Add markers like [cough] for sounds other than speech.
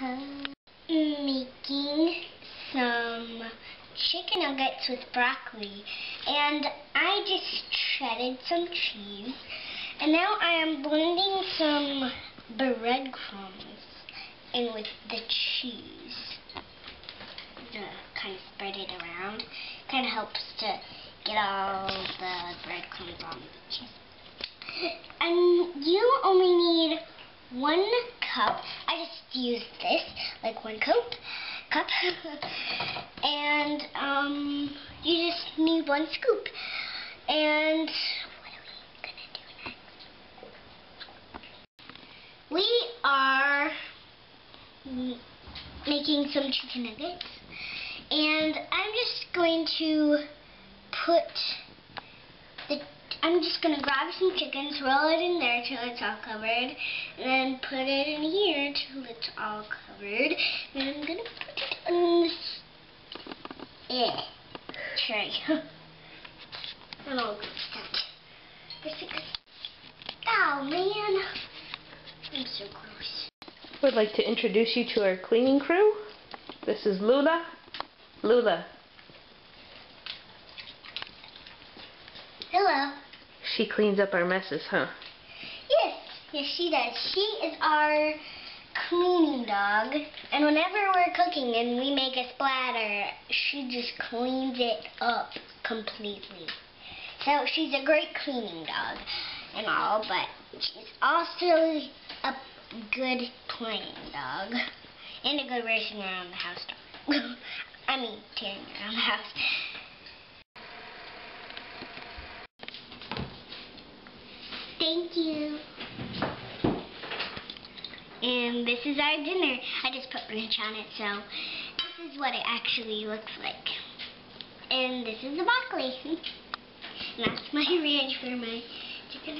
Um, making some chicken nuggets with broccoli. And I just shredded some cheese. And now I am blending some breadcrumbs in with the cheese. Gonna kind of spread it around. Kind of helps to get all the breadcrumbs on the cheese [laughs] and you only need one cup. I just used this, like one cup, cup. [laughs] and um, you just need one scoop. And what are we gonna do next? We are making some chicken nuggets. And I'm just going to put I'm just going to grab some chicken, swirl it in there till it's all covered, and then put it in here till it's all covered. And I'm going to put it on this eh, tray. [laughs] and that. Oh man, I'm so gross. I would like to introduce you to our cleaning crew. This is Lula. Lula. Hello. She cleans up our messes, huh? Yes, yes she does. She is our cleaning dog. And whenever we're cooking and we make a splatter, she just cleans it up completely. So she's a great cleaning dog and all, but she's also a good playing dog. And a good racing around the house dog. [laughs] I mean, tearing around the house. Thank you. And this is our dinner. I just put ranch on it, so this is what it actually looks like. And this is the broccoli. [laughs] and that's my ranch for my chicken.